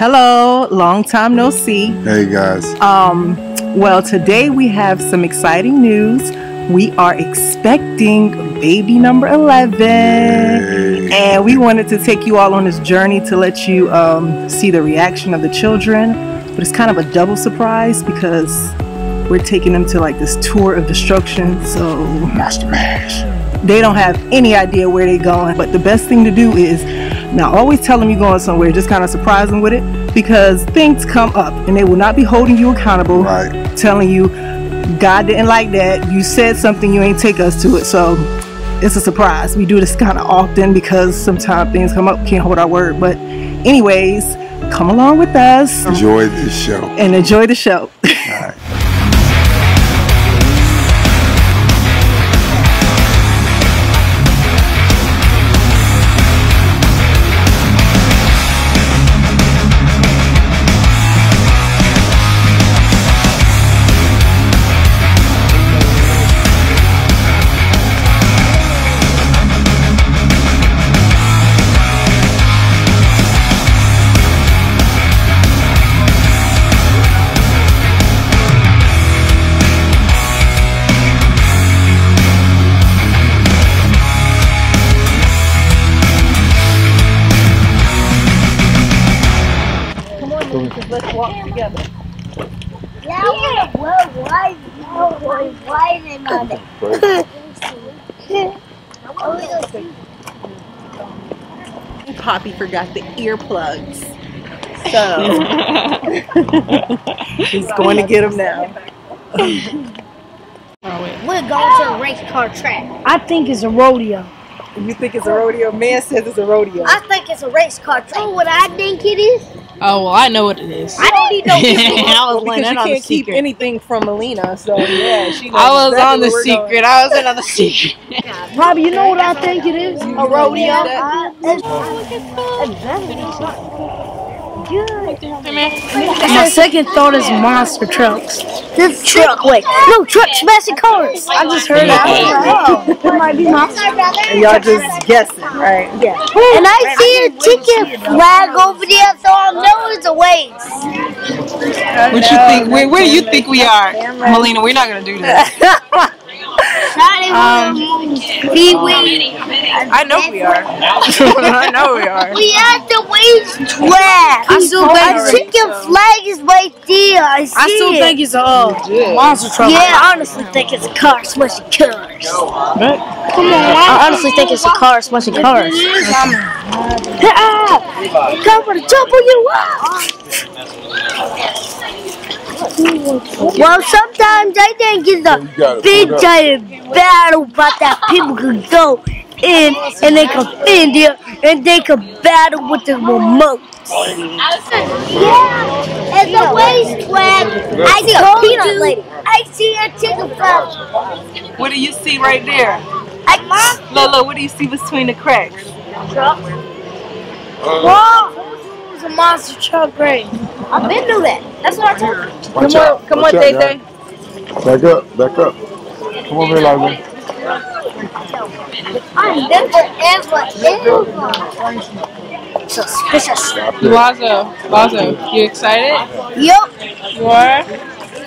Hello, long time no see. Hey guys. Um, well, today we have some exciting news. We are expecting baby number 11. Yay. And we wanted to take you all on this journey to let you um, see the reaction of the children. But it's kind of a double surprise because we're taking them to like this tour of destruction. So Monster Mash. They don't have any idea where they're going. But the best thing to do is now always tell them you're going somewhere, just kind of surprise them with it because things come up and they will not be holding you accountable, Right. telling you God didn't like that. You said something, you ain't take us to it. So it's a surprise. We do this kind of often because sometimes things come up, can't hold our word. But, anyways, come along with us Enjoy this show. and enjoy the show. Poppy forgot the earplugs. So he's going to get them now. We're going to a race car track. I think it's a rodeo. You think it's a rodeo? Man says it's a rodeo. I think it's a race car track. Oh, what I think it is? Oh well, I know what it is. I don't need no I was because you that on the can't keep secret. anything from Melina, so yeah, she knows I was exactly on the where we're going. secret. I was in on the secret. Robbie, you know what I think it is? A rodeo. My second thought is monster trucks. This truck. Wait, no truck smashing cars. I just heard that. It might be monster. And y'all just guessing, right? Yeah. And I see a ticket flag over there, so I know it's a race. What you think? Where, where do you think we are, Melina? We're not gonna do that. Um, Pee Wee. I know we are. I know we are. We at to race track. I still A think chicken flag is right there. I see I still it. think it's a uh, monster truck. Yeah, I honestly think it's a car smashing cars. Come on, I honestly think it's a car smashing cars. Come for the jump on you Well, sometimes I think it's a big giant battle, but that people can go in and they can fit there and they can battle with the remote. Yeah, it's a racetrack. I see a peanut lady. I see a chicken flag. What do you see right there? I, Lola, what do you see between the cracks? Whoa! It's a monster truck race. I've been through that. That's what I told you. Watch out. Come Watch on, out, Day Back up. Back up. Come over here, Liza. I'm never ever ever. Suspicious. Stop there. Lazo, Lazo, you excited? Yup. You are?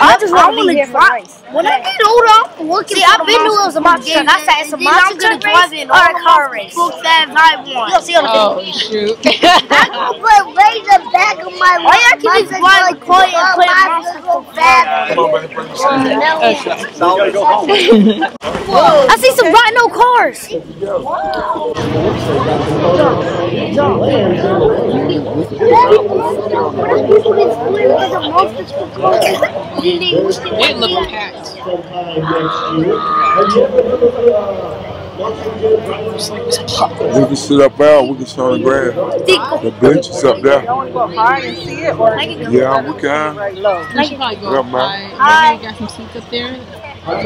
I just want to be here for drive- the race. When I get older, I'm working. See, I've been to it was a monster truck. I said it's a monster truck race or a car race. Book that I want. You'll see on the Oh shoot. I'm gonna put razor back on my. All y'all can just drive the car and play monster go fast. I see some rhino cars. It looked packed. We can sit up out. We can sit on the ground. The bench is up there. To go up high and see it, or Yeah, we can. right low? We should probably go up man. high. Maybe we got some seats up there. It's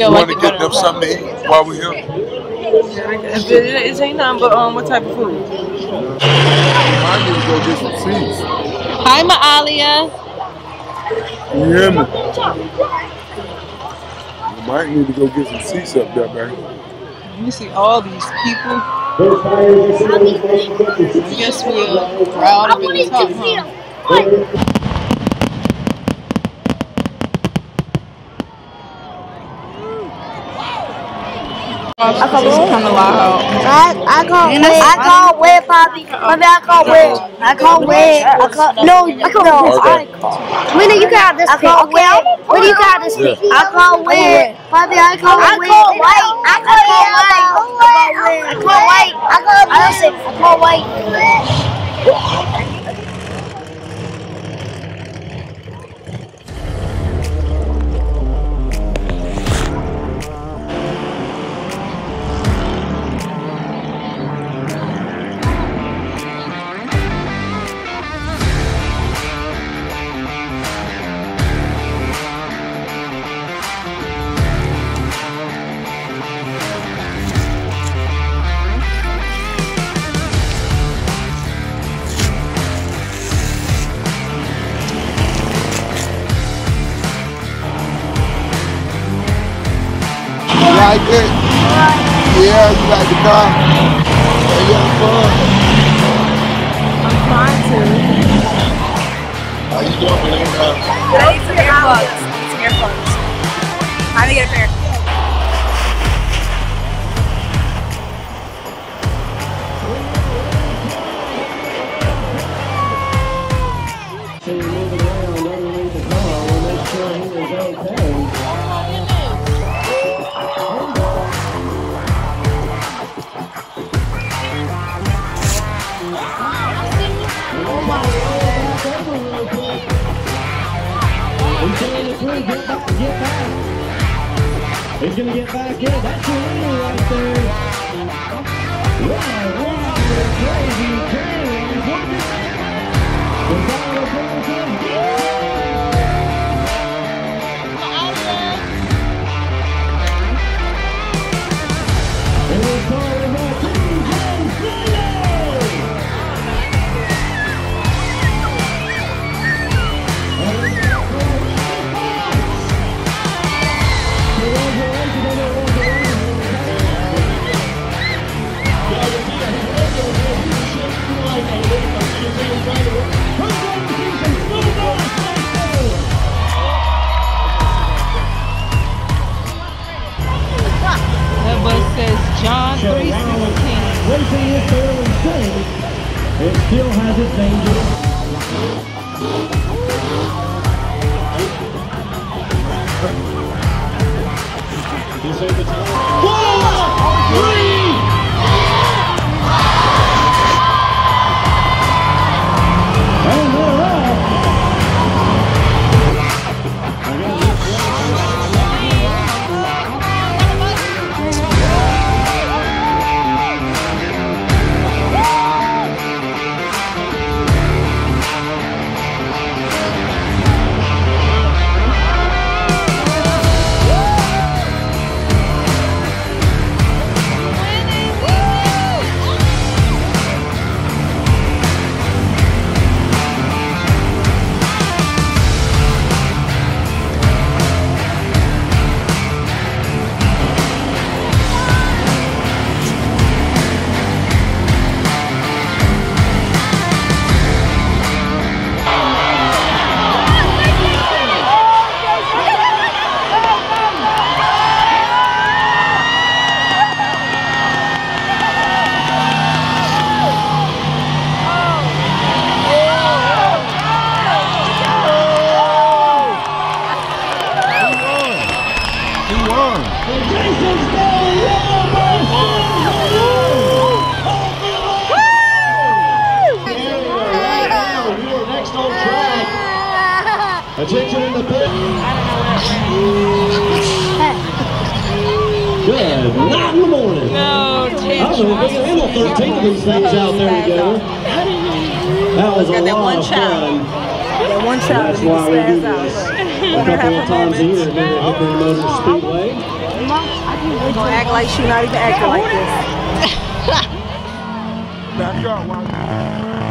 You want to the get them something to eat while we're here? It, it ain't nothing but um, what type of food? I need to go get some seats. Hi, Maalia. You hear me? You might need to go get some seats up there, man. You see all these people. I guess we'll crowd up in the top, huh? This is kind of loud. I, I can't wait. I can't wait, Poppy. Poppy, I can't wait. I can't wait. I can't, no, I can't no. Okay. Wait, you got this. I can't wait. Wait, you got this. I can't wait. Poppy, I can't wait. I can't wait. I can't wait. I can't wait. I can't wait. I can't wait. You Yeah, you like the car? Yeah, you have fun? I'm trying to. How you doing, Melina? I need some earplugs. I need some earplugs. How to get a pair? He's gonna get back in. That's a leader right there. Wow, wow, crazy train. The final position. It Not in the morning. No, Jake. I don't know if we can handle 13 of these things out there together. That was a lot one of fun. That one child. That's why we do this. a couple of times a year, maybe at Hickory Motor Speedway. Don't act like she's not even acting like this. Backyard,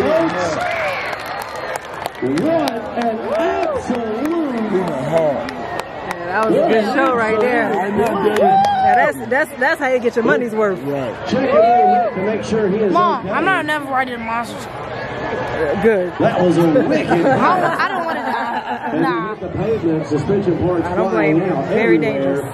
folks, what an absolute That was a good show right there. Now that's that's that's how you get your money's worth. check it out to make sure he is Mom, okay. I'm not never riding a monster. Uh, good. That was a wicked. I don't, I don't want to die. Nah. the pavement, suspension boards I don't blame flying you. Very dangerous.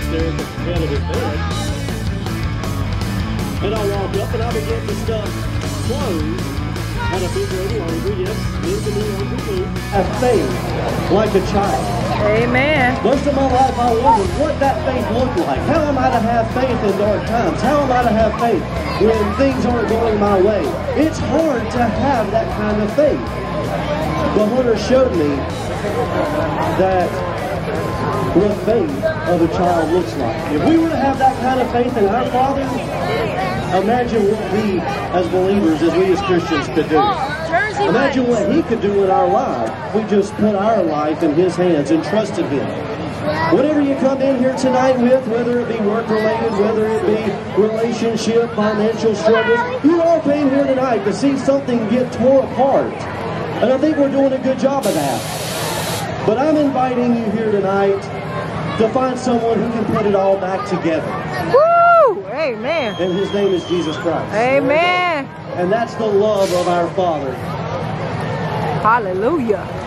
Watching trucks there at the head of his bed. And I walked up and I began to stuff clothes on a big laundry, yes, there's the new laundry too. Have faith like a child. Amen. Most of my life I wondered what that faith looked like. How am I to have faith in dark times? How am I to have faith when things aren't going my way? It's hard to have that kind of faith. But Hunter showed me that what faith of a child looks like. If we were to have that kind of faith in our Father, imagine what we as believers, as we as Christians could do. Imagine what He could do in our life. We just put our life in His hands and trusted Him. Whatever you come in here tonight with, whether it be work related, whether it be relationship, financial struggles, you all came here tonight to see something get tore apart. And I think we're doing a good job of that. But I'm inviting you here tonight to find someone who can put it all back together. Woo! Amen. And his name is Jesus Christ. Amen. And that's the love of our Father. Hallelujah.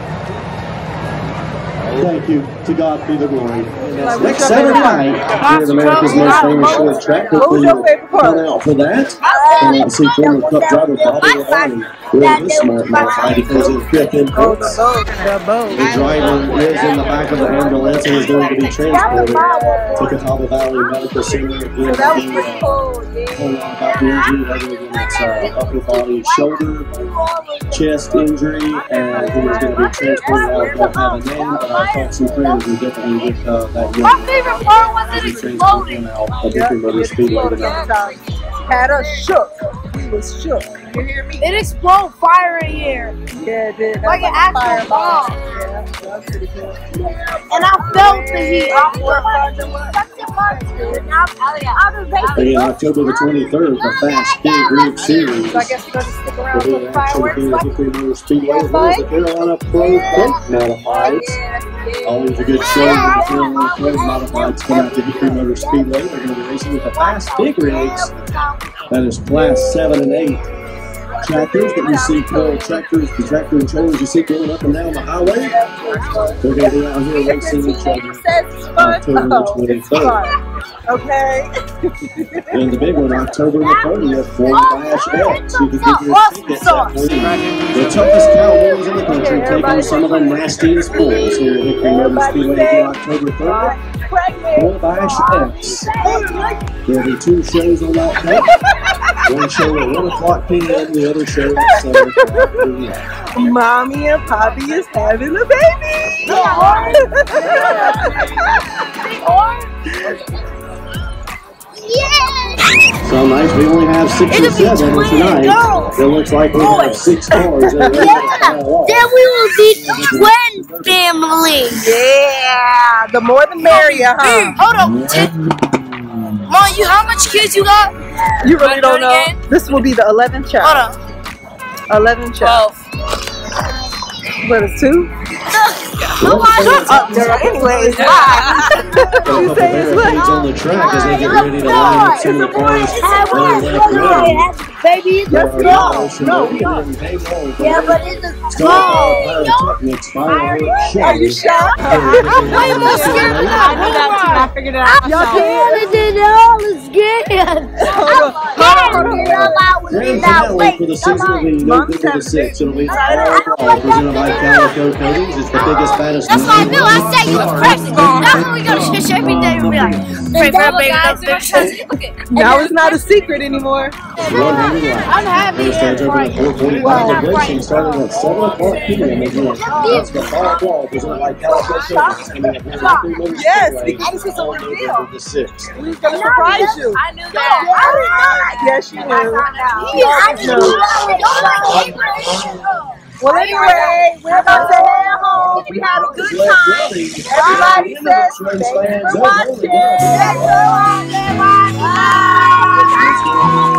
Thank you. To God be the glory. Next what's your Saturday favorite night, part? here at America's most famous short track. Who's Hopefully you'll favorite come out for that. And uh, see former Cup driver Bobby Labonte really this smart modified because his fifth in Oh, the points. boat. The boat. The driver is in the back of the ambulance and is going to be transported to Catawba Valley Medical Center. Again, That was he, pretty cool. Yeah. about the injury, other it's uh, upper body, shoulder, chest injury, and he was going to be transported out. Don't have a name, but our thoughts and prayers are definitely uh, that young My favorite part was As it we transport him exploding. out of Hickory Motor Speedway tonight. Had us shook. We was shook. You hear me? It exploded fire in here. Yeah, it did. Like an That's actual fireball. bomb. Yeah, that was pretty cool. And I felt the heat. I And in October the 23rd, the Fast Big Rig Series So I guess you're going to stick around will for be the in action fireworks. here at like- Hickory Motor Speedway as well as the Carolina Pro Plate Modifieds. Always a good show when the Pro Modifieds come out to Hickory Motor Speedway. They're going to be racing with the Fast Big Rigs. That is class 7 and 8 tractors that you see, pro tractors, the tractor and trailers you see going up and down the highway. They're going to be out here racing each other Says it's fun. October the Oh, 23rd. Okay. And the big one, October the 30th, Ford Dash X. You can get your tickets at Ford. The toughest cowboys in the country take on some of the nastiest bulls here at Hickory Motor Speedway on October 30th. Pregnant. Ford Dash X. There'll be two shows on that day. One show at 1 o'clock p.m., the other show at 7 o'clock p.m. Mommy and Poppy is having a baby. Yeah! Some nights we only have six or It'll be seven, and twin tonight girls. it looks like we have six oh. cars that are ready to pile off. Then we will be twin family. yeah. The more the merrier, huh? Hold on. Ten. Mom, you how much kids you got? You really do don't know. again? This will be the 11th Hold child. on. 11th child. What is two? Nobody. Up there. Anyways, bye. Got a couple barricades on the track as they get ready to line up some of the cars that are left running. Baby, There are no, no, no. and Bay Hall. Yeah, but it's a Starting with Pyrotechnics Fireworks Show. Are you shocked? I'm way more scared than I knew that too. I figured it out. I'm scared than all is scared. I'm scared about Grand that finale way. for the season No Good to the Six. It'll be all ball presented by Calico Coatings. It's the biggest, fattest. That's what I knew. I said you was pregnant. That's when we go to church every day. We'll be like, pray for a baby upstairs. Now it's not a secret anymore. 100 laps. I'm happy. Race starts over at 445. The racing starting at 7 o'clock p.m. Again, that's the fall ball presented by Calico Coatings. Coming up here at Hickory Motor Yes, Speedway because this is a on reveal. November the 6th. We're gonna surprise you. I knew that. Yes, you knew. I You always knew. knew. Well, anyway, we're about to head home. We had a good time. Everybody says thanks for watching. Bye.